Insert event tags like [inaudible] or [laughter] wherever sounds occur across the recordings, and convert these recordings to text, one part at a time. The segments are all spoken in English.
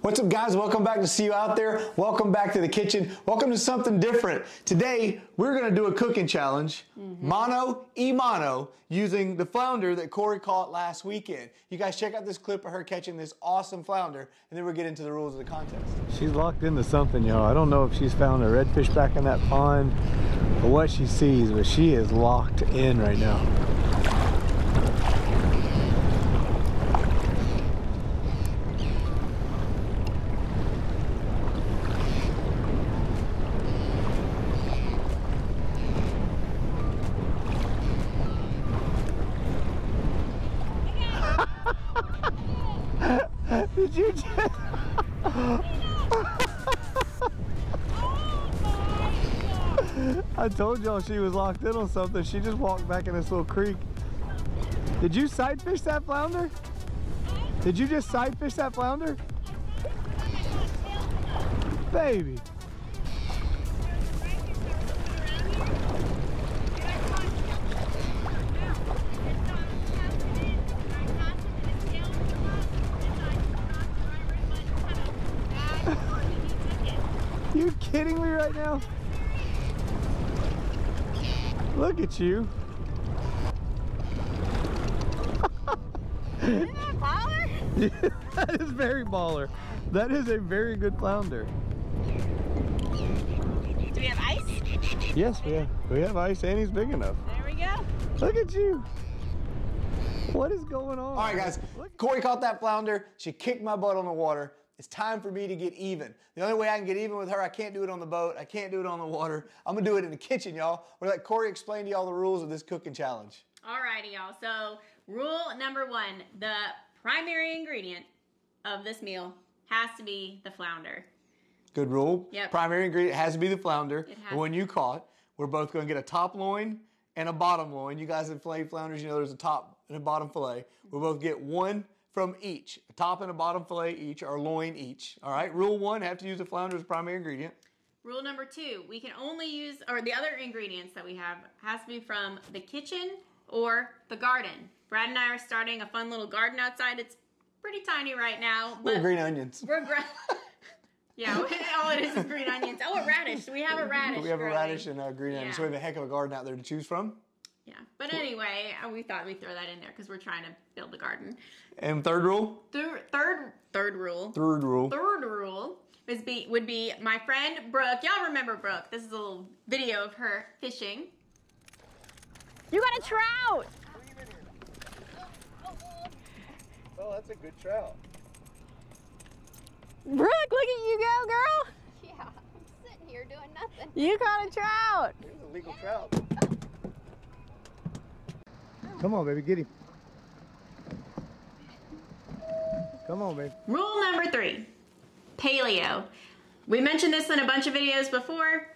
What's up, guys? Welcome back to see you out there. Welcome back to the kitchen. Welcome to something different. Today, we're gonna do a cooking challenge, mm-hmm. mano e mano, using the flounder that Corey caught last weekend. You guys check out this clip of her catching this awesome flounder, and then we'll get into the rules of the contest. She's locked into something, y'all. I don't know if she's found a redfish back in that pond or what she sees, but she is locked in right now. Did you just... I told y'all she was locked in on something. She just walked back in this little creek. Did you sight fish that flounder? Did you just sight fish that flounder? Baby. [laughs] You kidding me right now? Look at you. [laughs] [laughs] that is very baller. That is a very good flounder. Do we have ice? Yes, we have. We have ice and he's big enough. There we go. Look at you. What is going on? All right, guys. Corey caught that flounder. She kicked my butt on the water. It's time for me to get even. The only way I can get even with her, I can't do it on the boat. I can't do it on the water. I'm gonna do it in the kitchen, y'all. We're let Corey explain to y'all the rules of this cooking challenge. Alrighty, y'all. So, rule number one the primary ingredient of this meal has to be the flounder. Good rule. Yep. Primary ingredient has to be the flounder. The one you caught. We're both going to get a top loin and a bottom loin. You guys have filleted flounders. You know there's a top and a bottom fillet. We'll both get one from each, a top and a bottom fillet each, or loin each. All right. Rule one: have to use the flounder as primary ingredient. Rule number two we can only use, or the other ingredients that we have has to be from the kitchen or the garden. Brad and I are starting a fun little garden outside. It's pretty tiny right now, Little but green onions. we're gra- [laughs] Yeah, all it is is green onions. Oh, a radish. We have a radish. We have a radish and a green onion, so we have a heck of a garden out there to choose from. Yeah, but anyway, uh, we thought we'd throw that in there because we're trying to build a garden. And third rule, Third, third, third rule. third rule. Third rule is be would be my friend Brooke. Y'all remember Brooke? This is a little video of her fishing. You got a trout. Oh, that's a good trout. Brooke, look at you go, girl. Yeah, I'm sitting here doing nothing. You caught a trout. Here's a legal trout. Come on, baby, get him. Come on, baby. Rule number three, paleo. We mentioned this in a bunch of videos before.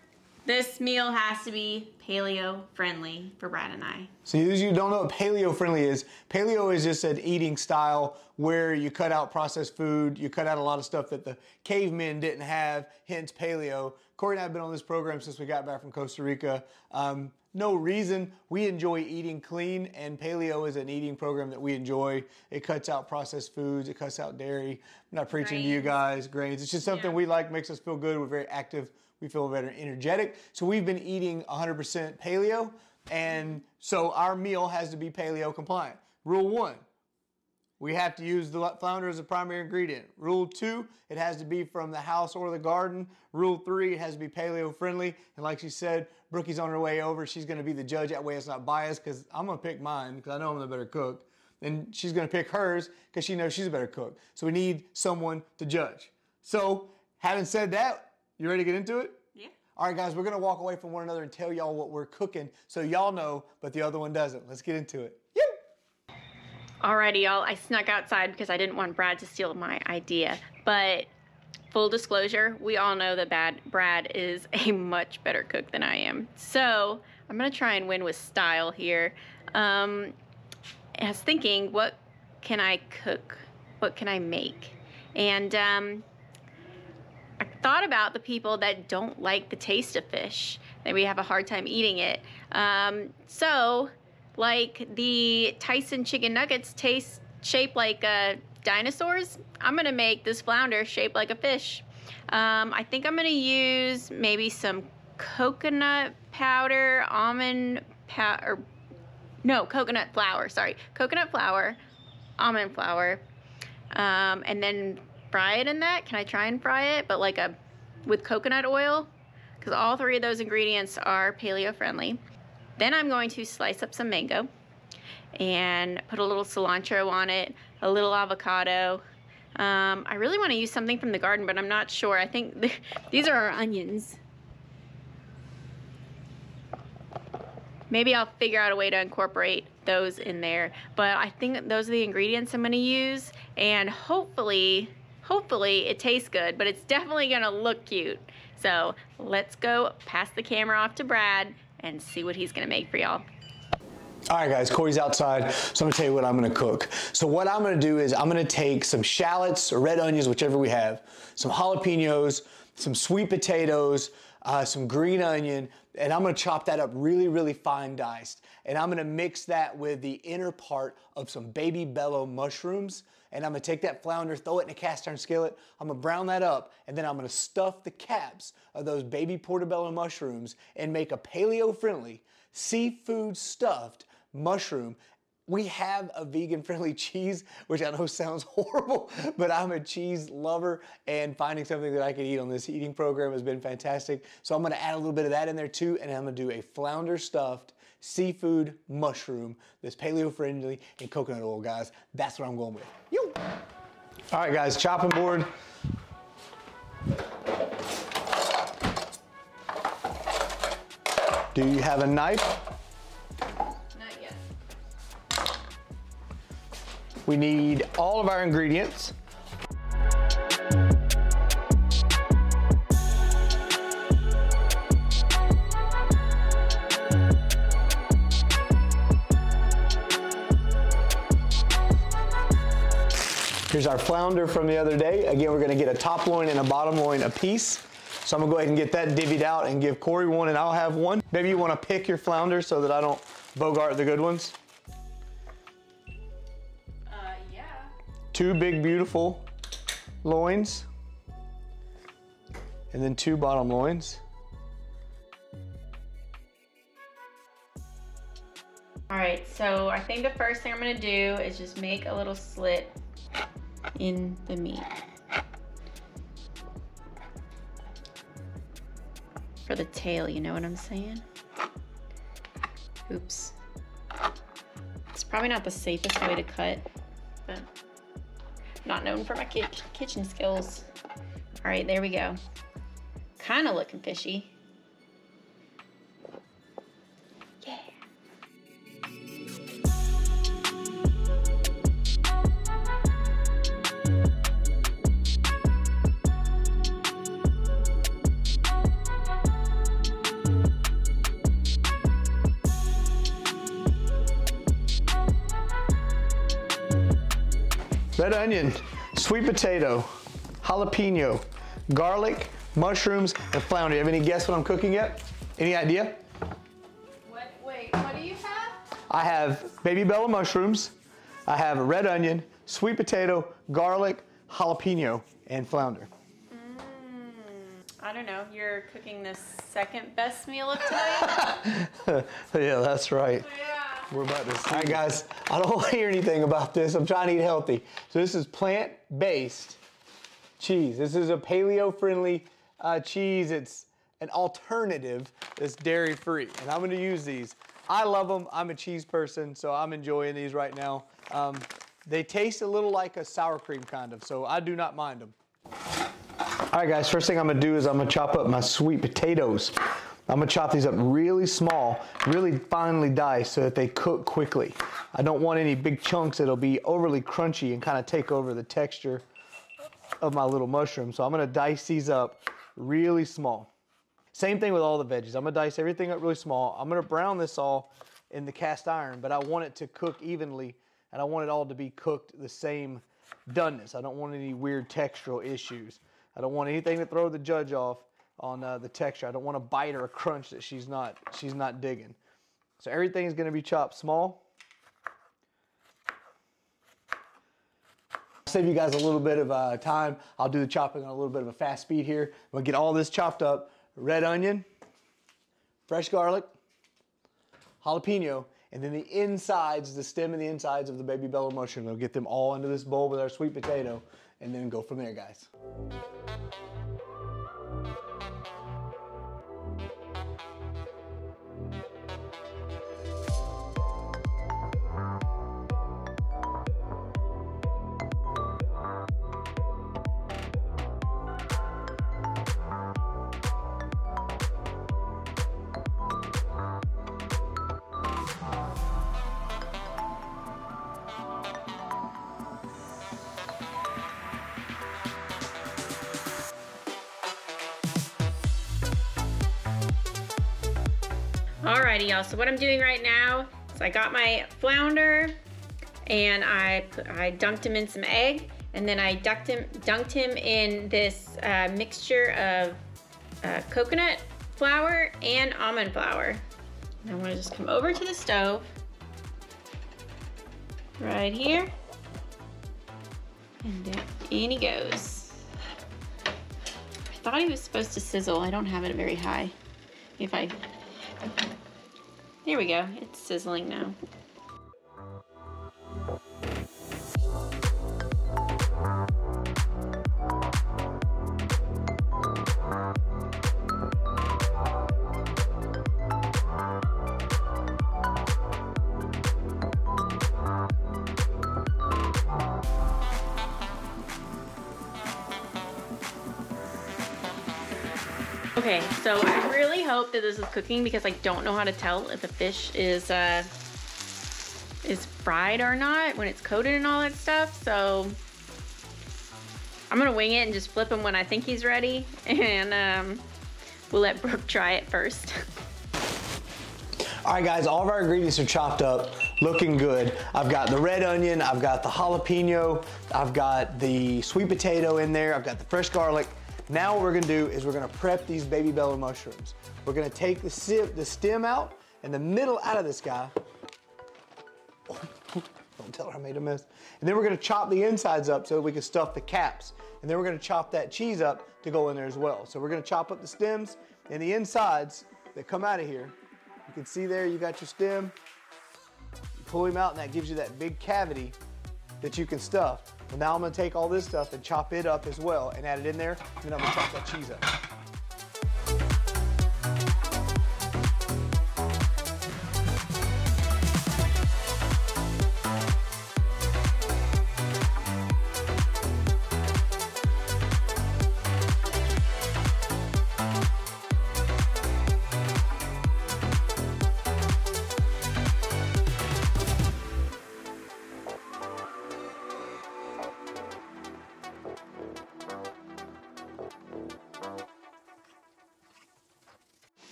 This meal has to be paleo friendly for Brad and I. So those of you who don't know what paleo friendly is, paleo is just an eating style where you cut out processed food, you cut out a lot of stuff that the cavemen didn't have, hence paleo. Corey and I have been on this program since we got back from Costa Rica. Um, no reason. We enjoy eating clean, and paleo is an eating program that we enjoy. It cuts out processed foods, it cuts out dairy. I'm not preaching to you guys, grains. It's just something Yeah. we like, makes us feel good. We're very active. We feel very energetic. So we've been eating 100% paleo, and so our meal has to be paleo compliant. Rule one, we have to use the flounder as a primary ingredient. Rule two, it has to be from the house or the garden. Rule three, it has to be paleo friendly. And like she said, Brookie's on her way over. She's going to be the judge. That way it's not biased because I'm going to pick mine because I know I'm the better cook. And she's going to pick hers because she knows she's a better cook. So we need someone to judge. So, having said that, you ready to get into it? Yeah. All right, guys, we're going to walk away from one another and tell y'all what we're cooking so y'all know, but the other one doesn't. Let's get into it. Alrighty, y'all. I snuck outside because I didn't want Brad to steal my idea. But full disclosure, we all know that bad Brad is a much better cook than I am. So I'm gonna try and win with style here. Um, I was thinking, what can I cook? What can I make? And um, I thought about the people that don't like the taste of fish. That we have a hard time eating it. Um, so, like the Tyson chicken nuggets taste shaped like a dinosaurs, I'm gonna make this flounder shaped like a fish. Um, I think I'm gonna use maybe some coconut powder, almond powder, no, coconut flour, sorry, coconut flour, almond flour, um, and then fry it in that. Can I try and fry it, but like a, with coconut oil? Because all three of those ingredients are paleo friendly. Then I'm going to slice up some mango and put a little cilantro on it, a little avocado. Um, I really want to use something from the garden, but I'm not sure. I think [laughs] these are our onions. Maybe I'll figure out a way to incorporate those in there. But I think those are the ingredients I'm going to use. And hopefully, hopefully it tastes good, but it's definitely going to look cute. So let's go pass the camera off to Brad and see what he's going to make for y'all. All right, guys, Corey's outside, so I'm gonna tell you what I'm gonna cook. So what I'm gonna do is I'm gonna take some shallots or red onions, whichever we have, some jalapenos, some sweet potatoes, uh, some green onion, and I'm gonna chop that up really, really fine diced. And I'm gonna mix that with the inner part of some baby bella mushrooms. And I'm gonna take that flounder, throw it in a cast iron skillet. I'm gonna brown that up, and then I'm gonna stuff the caps of those baby portobello mushrooms and make a paleo friendly seafood stuffed mushroom. We have a vegan friendly [laughs] cheese, which I know sounds [laughs] horrible, but I'm a cheese lover and finding something that I can eat on this eating program has been fantastic. So I'm gonna add a little bit of that in there too, and I'm gonna do a flounder stuffed seafood mushroom that's paleo friendly and coconut oil, guys. That's what I'm going with. All right, guys, chopping board. Do you have a knife? Not yet. We need all of our ingredients. Here's our flounder from the other day. Again, we're gonna get a top loin and a bottom loin a piece. So I'm gonna go ahead and get that divvied out and give Corey one and I'll have one. Maybe you wanna pick your flounder so that I don't bogart the good ones. Uh, yeah. two big beautiful loins and then two bottom loins All right, so I think the first thing I'm gonna do is just make a little slit in the meat. For the tail, you know what I'm saying? Oops. It's probably not the safest way to cut, but not known for my ki- kitchen skills. All right, there we go. Kind of looking fishy. Red onion sweet potato jalapeno garlic mushrooms and flounder you have any guess what i'm cooking yet any idea What? Wait. What do you have? i have baby bella mushrooms i have a red onion sweet potato garlic jalapeno and flounder mm, I don't know. You're cooking the second best meal of [laughs] tonight. [laughs] yeah that's right yeah. We're about to see. All right, guys, I don't [laughs] want to hear anything about this. I'm trying to eat healthy. So this is plant-based cheese. This is a paleo-friendly uh, cheese. It's an alternative that's dairy-free, and I'm going to use these. I love them. I'm a cheese person, so I'm enjoying these right now. Um, they taste a little like a sour cream kind of, so I do not mind them. All right, guys, first thing I'm gonna do is I'm gonna chop up my sweet potatoes. I'm gonna chop these up really small, really finely diced so that they cook quickly. I don't want any big chunks that'll be overly crunchy and kind of take over the texture of my little mushroom. So I'm gonna dice these up really small. Same thing with all the veggies. I'm gonna dice everything up really small. I'm gonna brown this all in the cast iron, but I want it to cook evenly and I want it all to be cooked the same doneness. I don't want any weird textural issues. I don't want anything to throw the judge off on uh, the texture. I don't want a bite or a crunch that she's not she's not digging. So everything is going to be chopped small. save you guys a little bit of uh, time. I'll do the chopping on a little bit of a fast speed here. We'll get all this chopped up. Red onion, fresh garlic, jalapeno, and then the insides, the stem and the insides of the baby bell mushroom. We'll get them all into this bowl with our sweet potato and then go from there, guys. Alrighty, y'all. So what I'm doing right now is I got my flounder and I I dunked him in some egg and then I dunked him dunked him in this uh, mixture of uh, coconut flour and almond flour. And I'm gonna just come over to the stove right here and in he goes. I thought he was supposed to sizzle. I don't have it very high. If I there we go. It's sizzling now. That this is cooking because I don't know how to tell if a fish is uh, is fried or not when it's coated and all that stuff. So I'm gonna wing it and just flip him when I think he's ready, [laughs] and um, we'll let Brooke try it first. [laughs] All right, guys, all of our ingredients are chopped up, looking good. I've got the red onion, I've got the jalapeno, I've got the sweet potato in there, I've got the fresh garlic. Now what we're gonna do is we're gonna prep these baby bella mushrooms. We're gonna take the, the stem out and the middle out of this guy. [laughs] Don't tell her I made a mess. And then we're gonna chop the insides up so that we can stuff the caps. And then we're gonna chop that cheese up to go in there as well. So we're gonna chop up the stems and the insides that come out of here. You can see there, you got your stem. You pull him out and that gives you that big cavity that you can stuff. Well, now I'm gonna take all this stuff and chop it up as well and add it in there, and then I'm gonna chop that cheese up.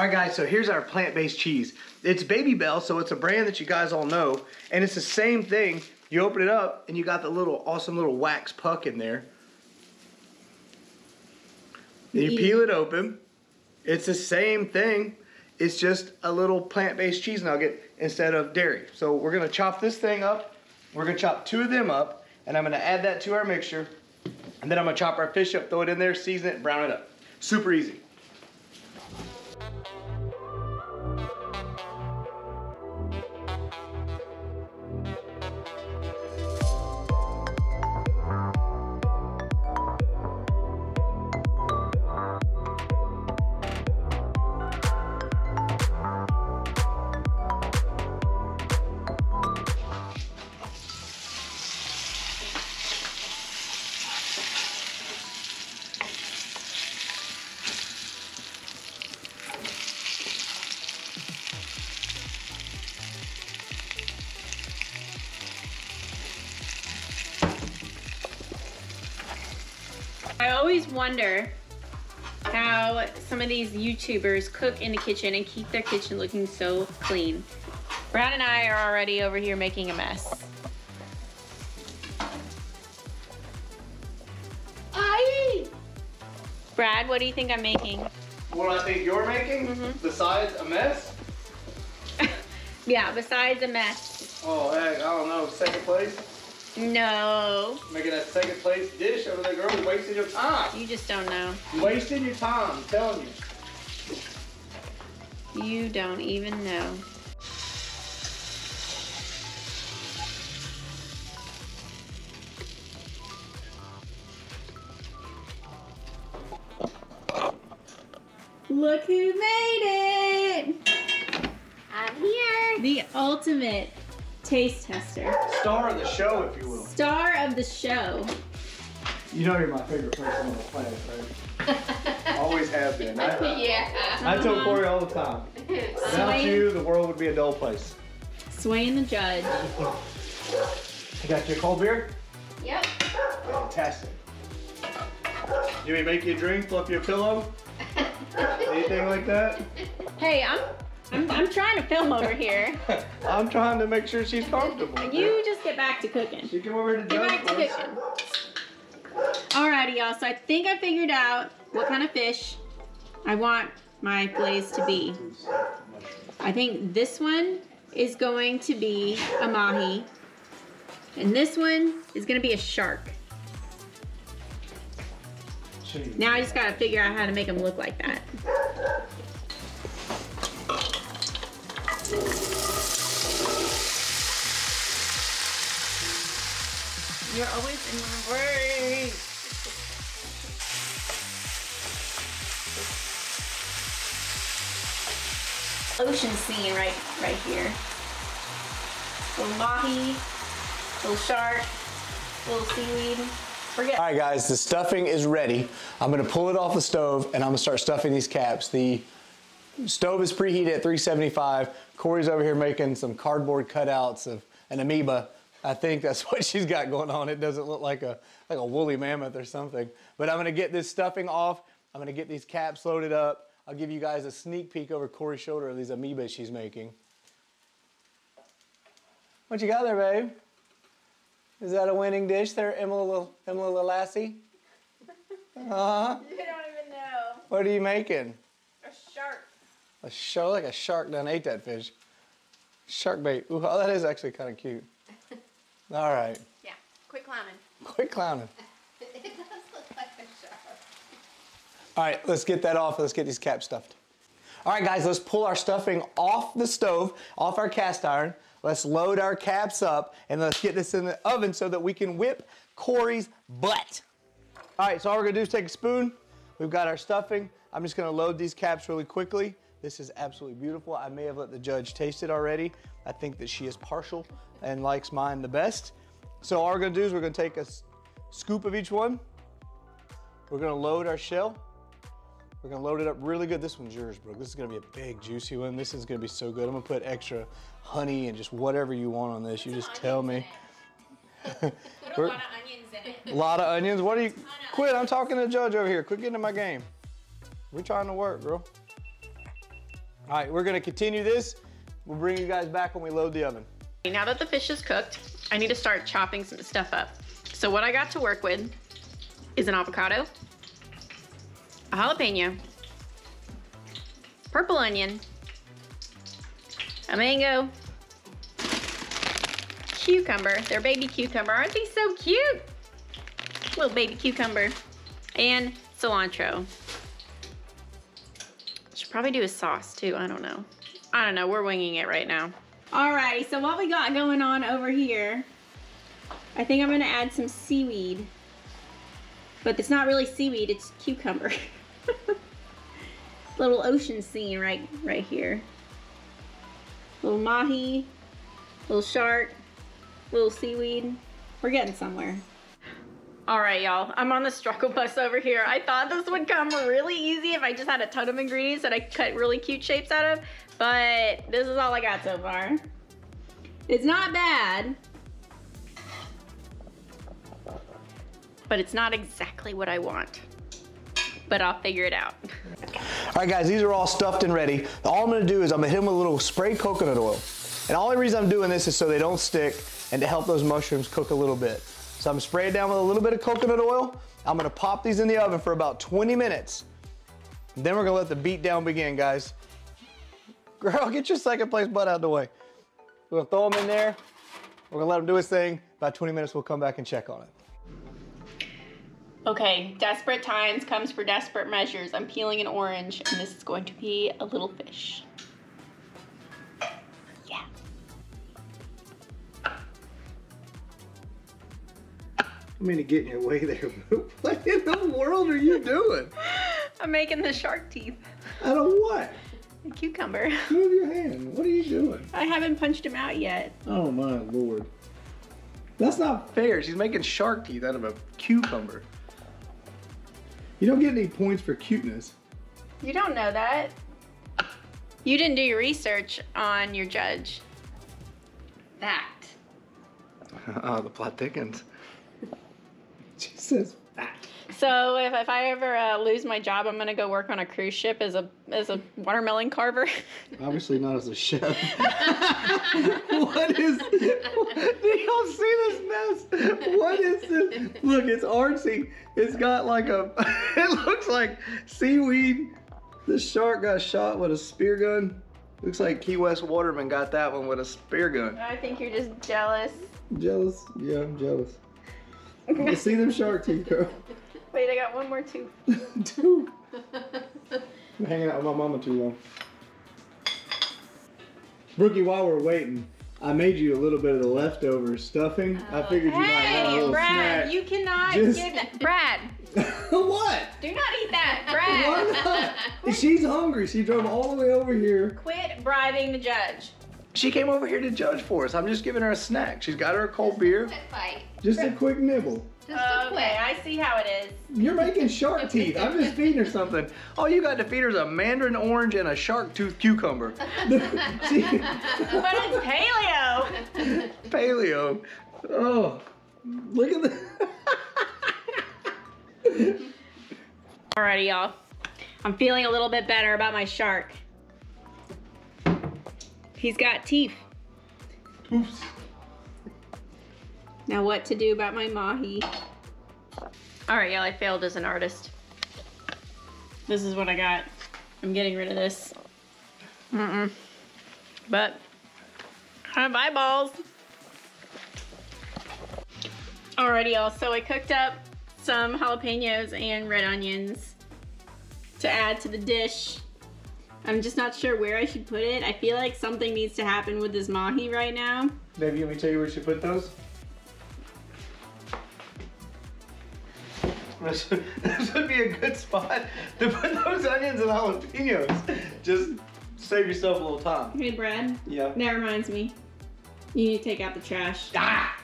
All right, guys, so here's our plant-based cheese. It's Babybel, so it's a brand that you guys all know, and it's the same thing. You open it up, and you got the little awesome little wax puck in there. Then you peel it open. It's the same thing. It's just a little plant-based cheese nugget instead of dairy. So we're gonna chop this thing up. We're gonna chop two of them up, and I'm gonna add that to our mixture. And then I'm gonna chop our fish up, throw it in there, season it, and brown it up. Super easy. Wonder how some of these YouTubers cook in the kitchen and keep their kitchen looking so clean. Brad and I are already over here making a mess. Aye. Brad, what do you think I'm making? What I think you're making, mm-hmm. besides a mess? [laughs] Yeah, besides a mess. Oh, heck, I don't know. Second place? No, Making that second place dish over there, girl. You're wasting your time. you just don't know. You're wasting your time, I'm telling you. You don't even know. Look who made it! I'm here. The ultimate taste tester. Star of the show, if you will. Star of the show. You know you're my favorite person on the planet, right? [laughs] Always have been. I, [laughs] Yeah. I tell uh-huh. Corey all the time. [laughs] Without Swaying, you, the world would be a dull place. swaying the judge. You got your cold beer? Yep. Fantastic. You may make you a drink, fluff your pillow, anything like that? Hey, I'm, I'm I'm trying to film over here. [laughs] I'm trying to make sure she's comfortable. You just get back to cooking. You come over to Get back to cooking. Alrighty, y'all. So I think I figured out what kind of fish I want my glaze to be. I think this one is going to be a mahi, and this one is going to be a shark. Now I just got to figure out how to make them look like that. You're always in my way. Ocean scene right right here. Little mahi, little shark, little seaweed. Forget. All right, guys, the stuffing is ready. I'm gonna pull it off the stove and I'm gonna start stuffing these caps. The stove is preheated at 375. Corey's over here making some cardboard cutouts of an amoeba. I think that's [laughs] what she's got going on. It doesn't look like a like a woolly mammoth or something. But I'm gonna get this stuffing off. I'm gonna get these caps loaded up. I'll give you guys a sneak peek over Corey's shoulder of these amoebas she's making. What you got there, babe? Is that a winning dish there, Emeril, Emeril Lagasse? [laughs] Uh-huh. You don't even know. What are you making? A shark. Like a shark done ate that fish. Shark bait. Ooh, oh, that is actually kind of cute. [laughs] All right, Yeah. Quit clowning. quit clowning. [laughs] It does look like a shark. All right, let's get that off. Let's get these caps stuffed. All right, guys, let's pull our stuffing off the stove, off our cast iron. Let's load our caps up and let's get this in the oven so that we can whip Corey's butt. All right, so all we're gonna do is take a spoon. We've got our stuffing. I'm just gonna load these caps really quickly. This is absolutely beautiful. I may have let the judge taste it already. I think that she is partial and likes mine the best. So all we're gonna do is we're gonna take a scoop of each one. We're gonna load our shell. We're gonna load it up really good. This one's yours, Brooke. This is gonna be a big, juicy one. This is gonna be so good. I'm gonna put extra honey and just whatever you want on this. You just tell me. [laughs] Put a lot of onions in it. A lot of onions. What are you? Quit. I'm talking to the judge over here. Quit getting in my game. We're trying to work, girl. All right, we're gonna continue this. We'll bring you guys back when we load the oven. Now that the fish is cooked, I need to start chopping some stuff up. So what I got to work with is an avocado, a jalapeno, purple onion, a mango, cucumber. They're baby cucumber. Aren't they so cute? Little baby cucumber. And cilantro. Probably do a sauce too. I don't know. I don't know. We're winging it right now. Alrighty, so what we got going on over here, I think I'm gonna add some seaweed. But it's not really seaweed, it's cucumber. [laughs] Little ocean scene right right here. Little mahi, little shark, little seaweed. We're getting somewhere. All right, y'all. I'm on the struggle bus over here. I thought this would come really easy if I just had a ton of ingredients that I cut really cute shapes out of, but this is all I got so far. It's not bad, but it's not exactly what I want. But I'll figure it out. All right, guys, these are all stuffed and ready. All I'm gonna do is I'm gonna hit them with a little spray coconut oil. And the only reason I'm doing this is so they don't stick and to help those mushrooms cook a little bit. So I'm spraying down with a little bit of coconut oil. I'm gonna pop these in the oven for about 20 minutes. Then we're gonna let the beat down begin, guys. Girl, [laughs] get your second place butt out of the way. We're gonna throw them in there. We're gonna let them do his thing. About 20 minutes, we'll come back and check on it. Okay, desperate times comes for desperate measures. I'm peeling an orange, and this is going to be a little fish. I mean to get in your way there, [laughs] but what in the world are you doing? [laughs] I'm making the shark teeth. Out of what? A cucumber. [laughs] Move your hand. What are you doing? I haven't punched him out yet. Oh my lord. That's not fair. She's making shark teeth out of a cucumber. You don't get any points for cuteness. You don't know that. You didn't do your research on your judge. That. oh, the plot thickens. Says fact. So if, if I ever uh, lose my job, I'm gonna go work on a cruise ship as a as a watermelon carver. [laughs] Obviously not as a chef. [laughs] what is? Do y'all see this mess? What is this? Look, it's artsy. It's got like a. [laughs] It looks like seaweed. The shark got shot with a spear gun. Looks like Key West Waterman got that one with a spear gun. I think you're just jealous. Jealous? Yeah, I'm jealous. You see them shark teeth, girl. [laughs] Wait, I got one more tooth. Dude. I'm hanging out with my mama too long. Brookie, while we're waiting, I made you a little bit of the leftover stuffing. I oh, figured you might want a Hey, little Brad, snack. you cannot Just- give that. Brad, [laughs] what? do not eat that. Brad, Why not? [laughs] She's hungry. She drove all the way over here. quit bribing the judge. She came over here to judge for us. I'm just giving her a snack. She's got her a cold beer. Quick fight. Just a quick nibble. Just a quick. Okay, I see how it is. You're making shark [laughs] teeth. I'm just feeding her something. All you got to feed her is a mandarin orange and a shark tooth cucumber. [laughs] [laughs] See? But it's paleo. Paleo. Oh, look at the. Alrighty, y'all. I'm feeling a little bit better about my shark. He's got teeth. Oops. Now, what to do about my mahi? Alright, y'all, I failed as an artist. This is what I got. I'm getting rid of this. Mm-mm. But, I have eyeballs. Alrighty, y'all, so I cooked up some jalapenos and red onions to add to the dish. I'm just not sure where I should put it. I feel like something needs to happen with this mahi right now. Baby, let me tell you where you should put those. [laughs] This this would be a good spot to put those onions and jalapenos. Just save yourself a little time. Hey, Brad. Yeah. That reminds me. You need to take out the trash. Ah!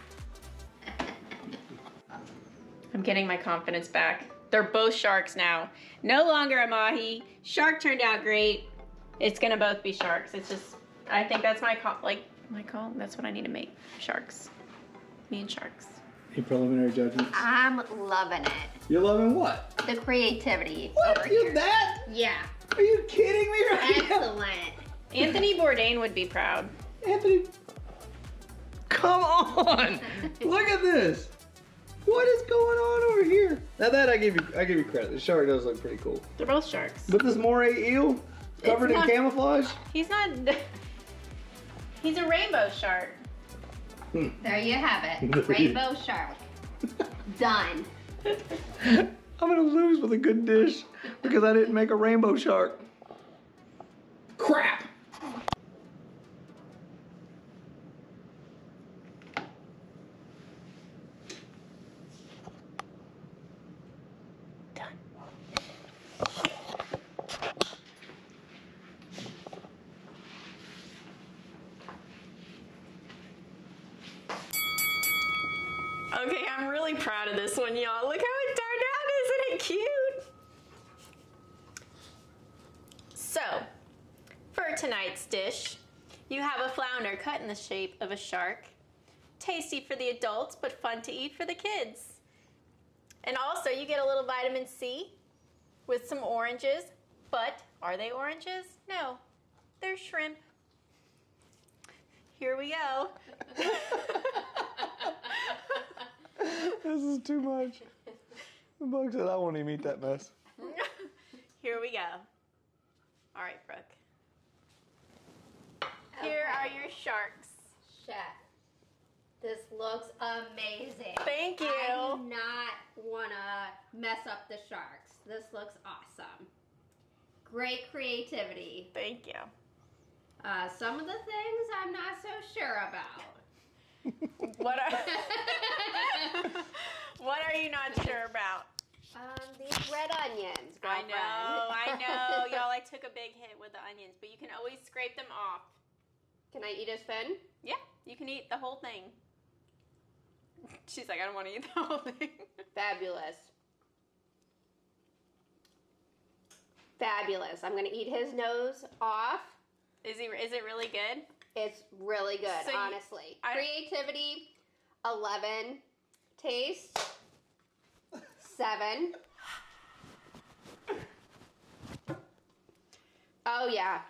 I'm getting my confidence back. They're both sharks now. No longer a mahi. Shark turned out great. It's gonna both be sharks. It's just, I think that's my call. Like my call. That's what I need to make. Sharks. Me and sharks. Your preliminary judgment. I'm loving it. You're loving what? The creativity What? over You here. that? Yeah. Are you kidding me right now? Excellent. Anthony Bourdain would be proud. Anthony, come on! [laughs] Look at this. What is going on over here? Now that I give you, I give you credit. The shark does look pretty cool. They're both sharks. But this moray eel, covered in camouflage. He's not. [laughs] He's a rainbow shark. Hmm. There you have it. [laughs] Rainbow shark. [laughs] Done. I'm gonna lose with a good dish because I didn't make a rainbow shark. Crap! Okay, I'm really proud of this y'all. Look how it turned out. Isn't it cute? So, for tonight's dish, you have a flounder cut in the shape of a shark. Tasty for the adults, but fun to eat for the kids. And also, you get a little vitamin C with some oranges. But are they oranges? No, they're shrimp. Here we go. [laughs] This is too much. The bug said I won't even eat that mess. [laughs] Here we go. All right, Brooke. Here are your sharks. Chef. This looks amazing. Thank you. I do not want to mess up the sharks. This looks awesome. Great creativity. Thank you. Uh, some of the things I'm not so sure about. [laughs] What are [laughs] you not sure about? Um, these red onions. I know, I know. [laughs] Y'all, I took a big hit with the onions, but you can always scrape them off. Can I eat a spoon? Yeah, you can eat the whole thing. She's like, I don't want to eat the [laughs] whole thing. Fabulous. Fabulous. I'm gonna eat his nose off. Is he? Is it really good? It's really good, So you- honestly. I- Creativity, 11. Taste, 7. Oh, yeah.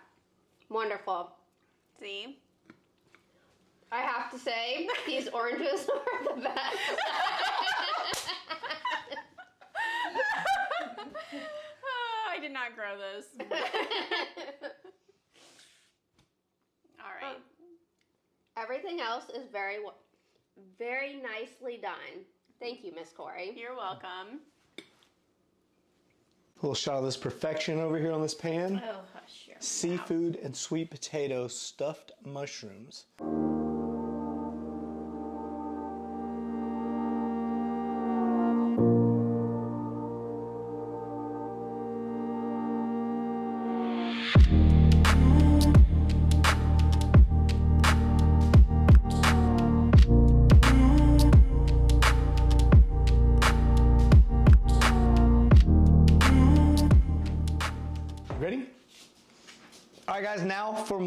Wonderful. See? I have to say, these oranges [laughs] are the best. oh, [laughs] I did not grow those. [laughs] All right. Um, everything else is very, very nicely done. Thank you, Miss Corey. You're welcome. A little shot of this perfection over here on this pan. Oh, hush your Seafood and sweet potato stuffed mushrooms.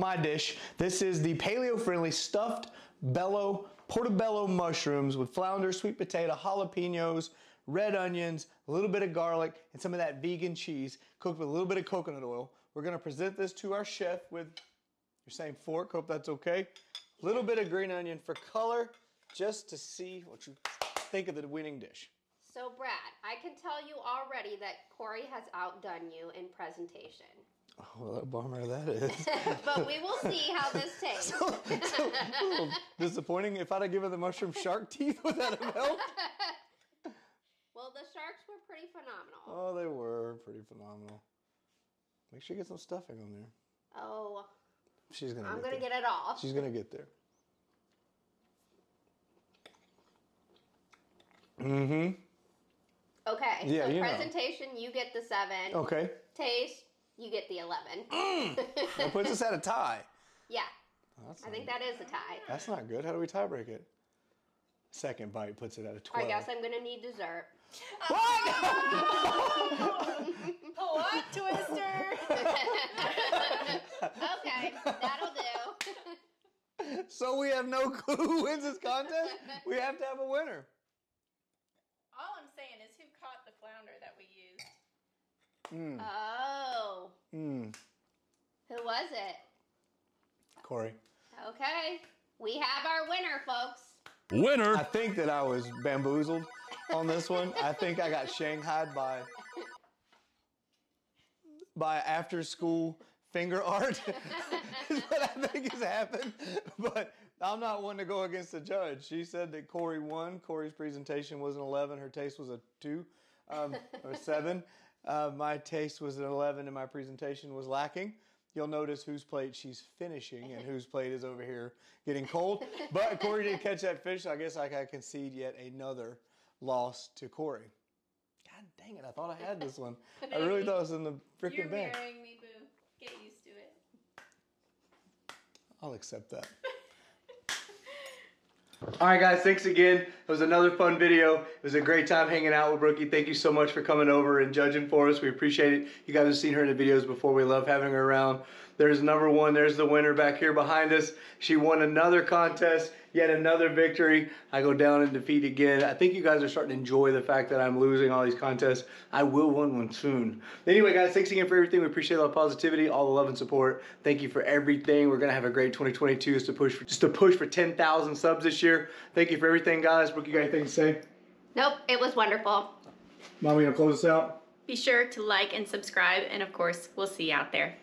My dish. This is the paleo-friendly stuffed bello portobello mushrooms with flounder, sweet potato, jalapenos, red onions, a little bit of garlic, and some of that vegan cheese cooked with a little bit of coconut oil. We're gonna present this to our chef with your same fork. Hope that's okay. A little bit of green onion for color, just to see what you think of the winning dish. So, Brad, I can tell you already that Corey has outdone you in presentation. Oh, what a bummer that is. [laughs] but we will see how this [laughs] tastes. So, little disappointing. If I'd have given the mushroom shark teeth, would that have helped? well, the sharks were pretty phenomenal. Oh, they were pretty phenomenal. Make sure you get some stuffing on there. Oh, She's gonna. I'm get going to there. get it all. She's gonna get there. Mm-hmm. Okay, Yeah, so you know. presentation, you get the 7. Okay. Taste, you get the 11. Mm. That puts us at a tie. [laughs] yeah, That's I not, think that is a tie. that's not good. How do we tie break it? Second bite puts it at a twelve. I guess I'm going to need dessert. [laughs] Plot twister. [laughs] okay, that'll do. so we have no clue who wins this contest. We have to have a winner. All I'm saying is who caught the flounder that we used. Oh, Mm. who was it? Corey. Okay, we have our winner, folks. Winner. I think that I was bamboozled on this one. I think I got shanghaied by by after school finger art. [laughs] is what I think has happened. But I'm not one to go against the judge. She said that Corey won. Corey's presentation was an 11. Her taste was a two um, or seven. Uh, my taste was an 11, and my presentation was lacking. You'll notice whose plate she's finishing and whose plate is over here getting cold. [laughs] But Corey didn't catch that fish, so I guess I can concede yet another loss to Corey. God dang it, I thought I had this one. I really thought it was in the freaking You're freaking bank. marrying me, boo. Get used to it. I'll accept that. All right, guys, thanks again. It was another fun video. It was a great time hanging out with Brookie. Thank you so much for coming over and judging for us. We appreciate it. You guys have seen her in the videos before. We love having her around. There's number one. There's the winner back here behind us. She won another contest, yet another victory. I go down in defeat again. I think you guys are starting to enjoy the fact that I'm losing all these contests. I will win one soon. Anyway, guys, thanks again for everything. We appreciate all the positivity, all the love and support. Thank you for everything. We're gonna have a great 2022 just to push for, just to push for 10,000 subs this year. Thank you for everything, guys. Brookie, got anything to say? Nope, it was wonderful. Mommy, gonna close us out. Be sure to like and subscribe, and of course, we'll see you out there.